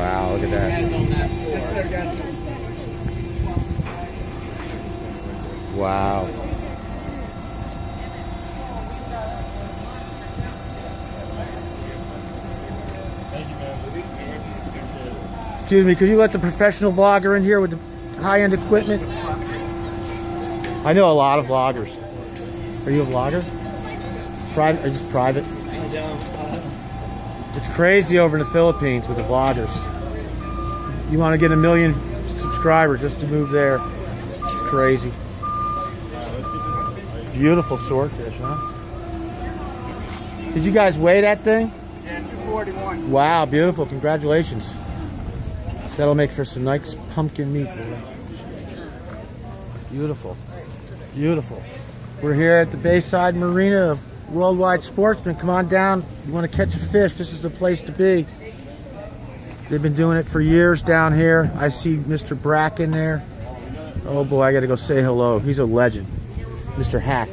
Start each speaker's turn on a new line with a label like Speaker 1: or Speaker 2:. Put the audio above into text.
Speaker 1: Wow, look at that. Wow. Excuse me, could you let the professional vlogger in here with the high-end equipment? I know a lot of vloggers. Are you a vlogger? Private or just private? I don't. It's crazy over in the Philippines with the vloggers. You want to get a million subscribers just to move there. It's crazy. Beautiful swordfish, huh? Did you guys weigh that thing?
Speaker 2: Yeah, 241.
Speaker 1: Wow, beautiful. Congratulations. That'll make for some nice pumpkin meat. Beautiful. Beautiful. We're here at the Bayside Marina of Worldwide Sportsman. Come on down. You want to catch a fish, this is the place to be. They've been doing it for years down here. I see Mr. Brack in there. Oh boy, I got to go say hello. He's a legend. Mr. Hack.